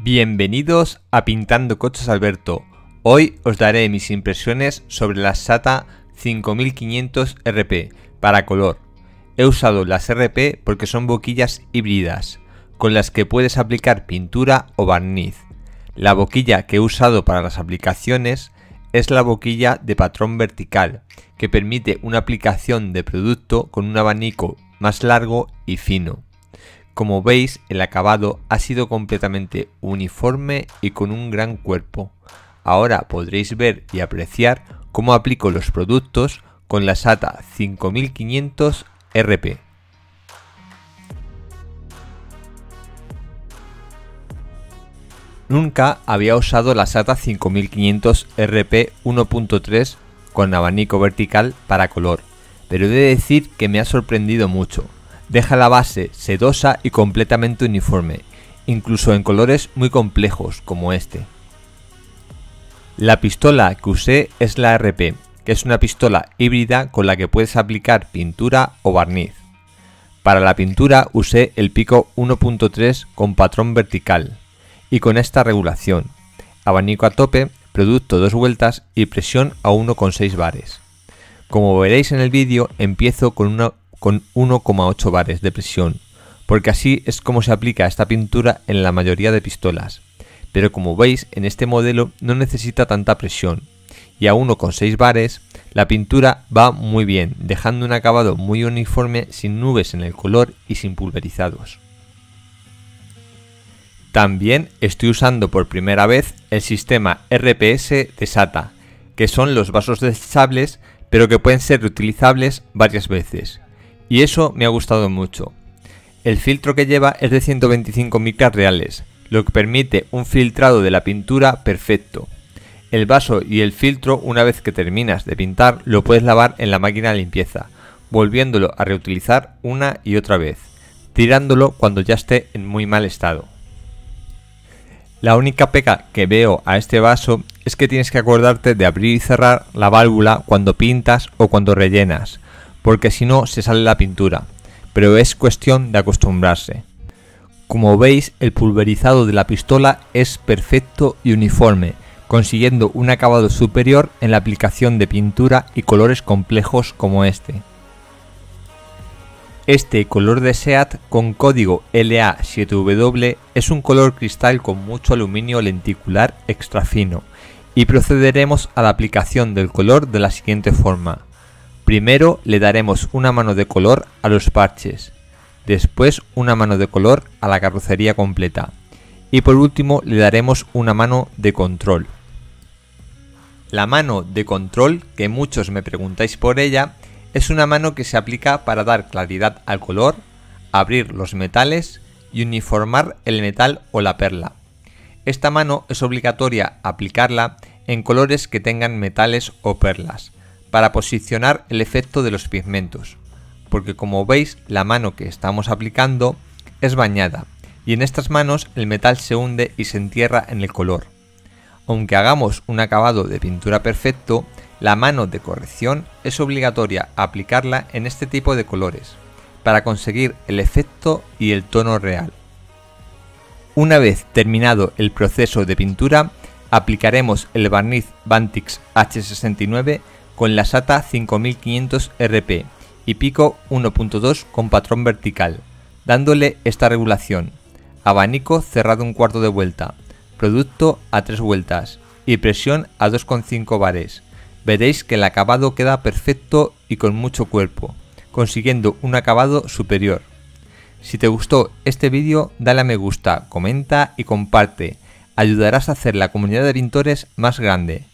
Bienvenidos a Pintando Coches Alberto. Hoy os daré mis impresiones sobre la SATA 5500 RP para color. He usado las RP porque son boquillas híbridas, con las que puedes aplicar pintura o barniz. La boquilla que he usado para las aplicaciones es la boquilla de patrón vertical, que permite una aplicación de producto con un abanico más largo y fino. Como veis, el acabado ha sido completamente uniforme y con un gran cuerpo. Ahora podréis ver y apreciar cómo aplico los productos con la SATA 5500 RP. Nunca había usado la SATA 5500 RP 1.3 con abanico vertical para color, pero he de decir que me ha sorprendido mucho. Deja la base sedosa y completamente uniforme, incluso en colores muy complejos como este. La pistola que usé es la RP, que es una pistola híbrida con la que puedes aplicar pintura o barniz. Para la pintura usé el pico 1.3 con patrón vertical, y con esta regulación. Abanico a tope, producto dos vueltas y presión a 1,6 bares. Como veréis en el vídeo, empiezo con, con 1,8 bares de presión, porque así es como se aplica esta pintura en la mayoría de pistolas. Pero como veis, en este modelo no necesita tanta presión, y a 1,6 bares la pintura va muy bien, dejando un acabado muy uniforme sin nubes en el color y sin pulverizados. También estoy usando por primera vez el sistema RPS de SATA, que son los vasos desechables pero que pueden ser reutilizables varias veces. Y eso me ha gustado mucho. El filtro que lleva es de 125 micras reales, lo que permite un filtrado de la pintura perfecto. El vaso y el filtro una vez que terminas de pintar lo puedes lavar en la máquina de limpieza, volviéndolo a reutilizar una y otra vez, tirándolo cuando ya esté en muy mal estado. La única pega que veo a este vaso es que tienes que acordarte de abrir y cerrar la válvula cuando pintas o cuando rellenas, porque si no se sale la pintura, pero es cuestión de acostumbrarse. Como veis, el pulverizado de la pistola es perfecto y uniforme, consiguiendo un acabado superior en la aplicación de pintura y colores complejos como este. Este color de SEAT con código LA7W es un color cristal con mucho aluminio lenticular extra fino y procederemos a la aplicación del color de la siguiente forma. Primero le daremos una mano de color a los parches, después una mano de color a la carrocería completa y por último le daremos una mano de control. La mano de control, que muchos me preguntáis por ella, es una mano que se aplica para dar claridad al color, abrir los metales y uniformar el metal o la perla. Esta mano es obligatoria aplicarla en colores que tengan metales o perlas, para posicionar el efecto de los pigmentos, porque como veis la mano que estamos aplicando es bañada y en estas manos el metal se hunde y se entierra en el color. Aunque hagamos un acabado de pintura perfecto, la mano de corrección es obligatoria aplicarla en este tipo de colores, para conseguir el efecto y el tono real. Una vez terminado el proceso de pintura, aplicaremos el barniz Bantix H69 con la SATA 5500 RP y pico 1.2 con patrón vertical, dándole esta regulación. Abanico cerrado un cuarto de vuelta, producto a 3 vueltas y presión a 2,5 bares veréis que el acabado queda perfecto y con mucho cuerpo, consiguiendo un acabado superior. Si te gustó este vídeo, dale a me gusta, comenta y comparte. Ayudarás a hacer la comunidad de pintores más grande.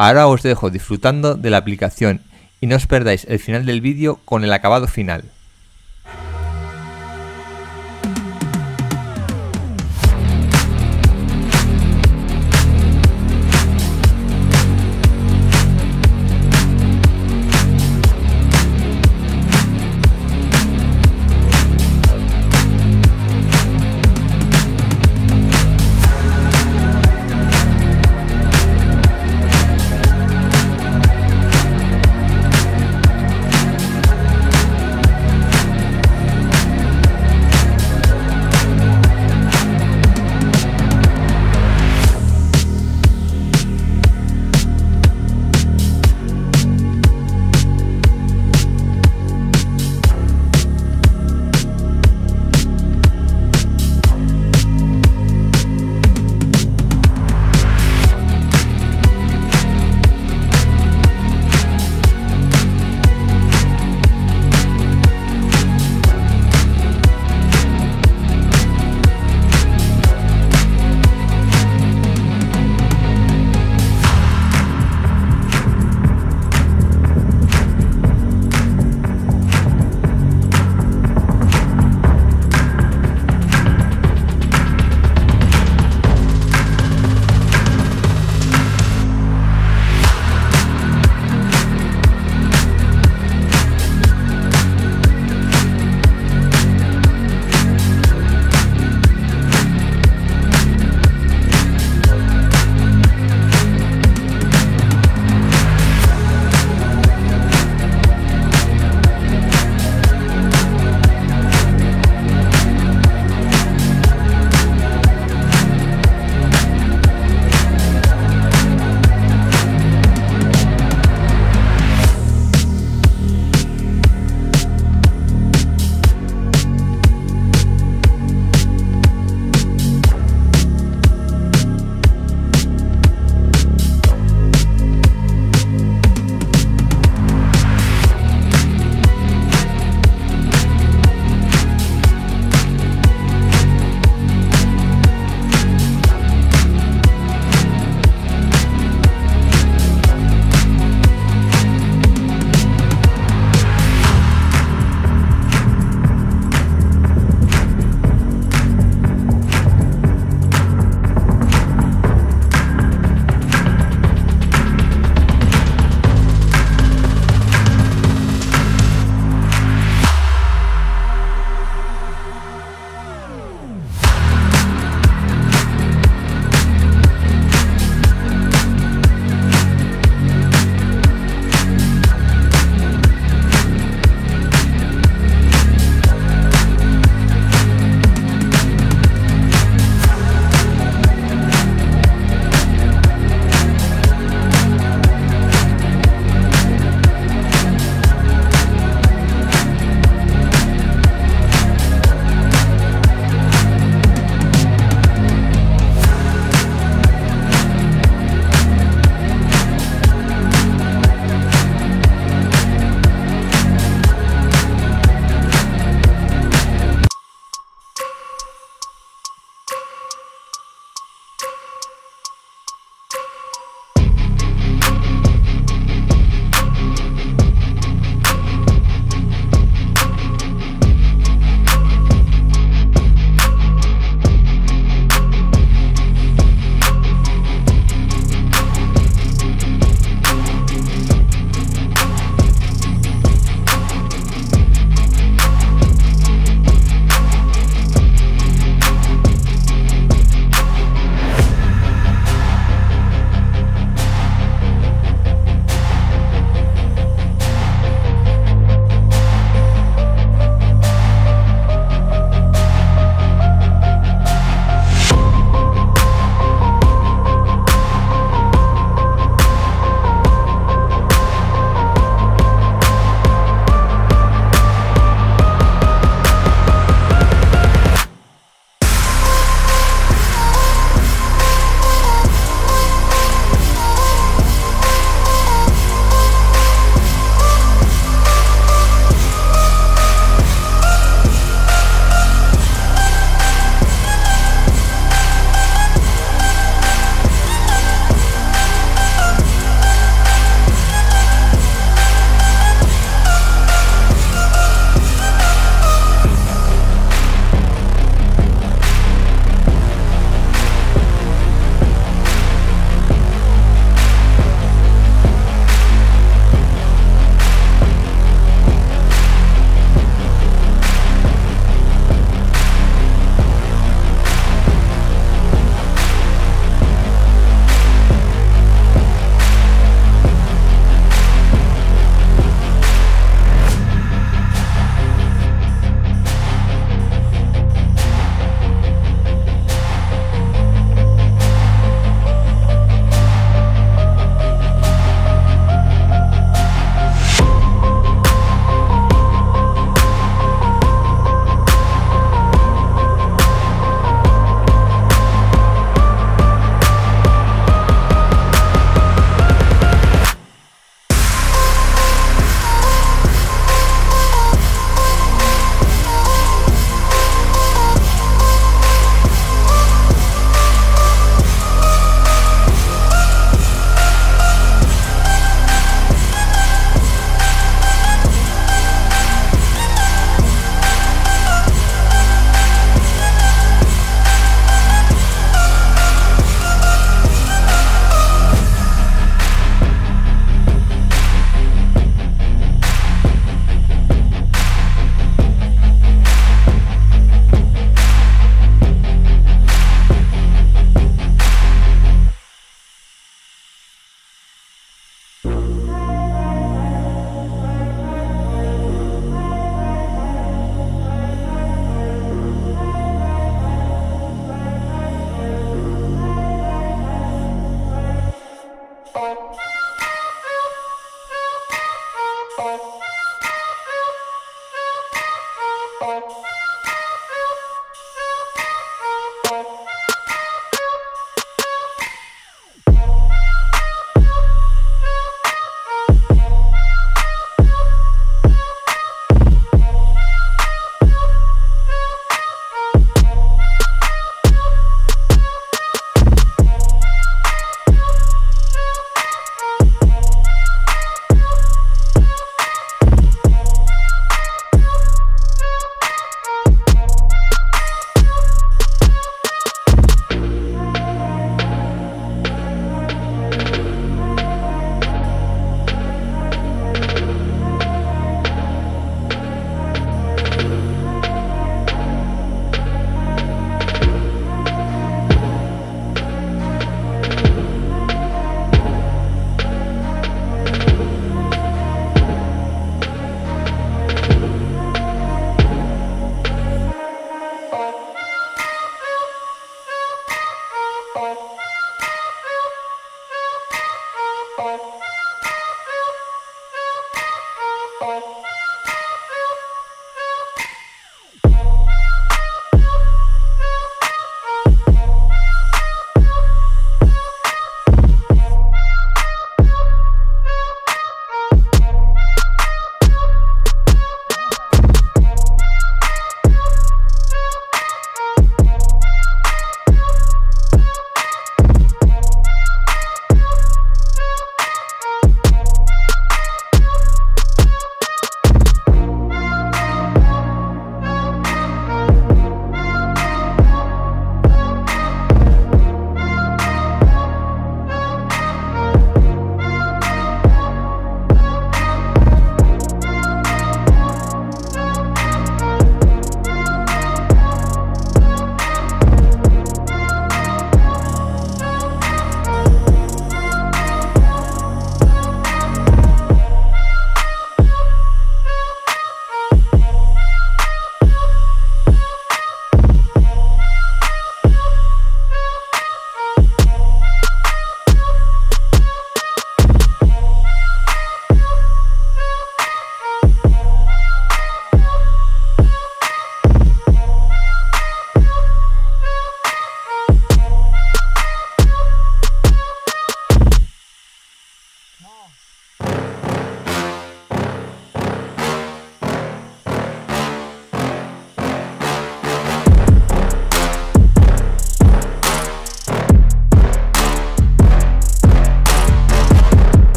Ahora os dejo disfrutando de la aplicación y no os perdáis el final del vídeo con el acabado final.